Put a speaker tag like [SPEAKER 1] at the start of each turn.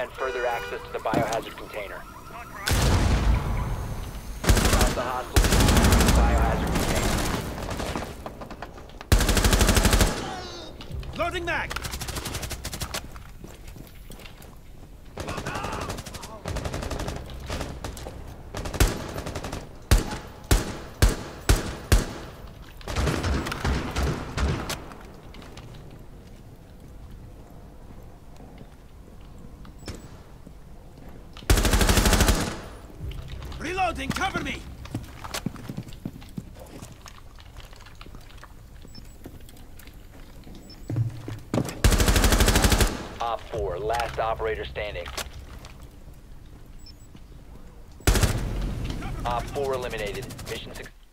[SPEAKER 1] prevent further access to the biohazard container. The hostile biohazard container.
[SPEAKER 2] Loading mag! Reloading, cover me!
[SPEAKER 1] Op 4, last operator standing. Op 4 eliminated. Mission success.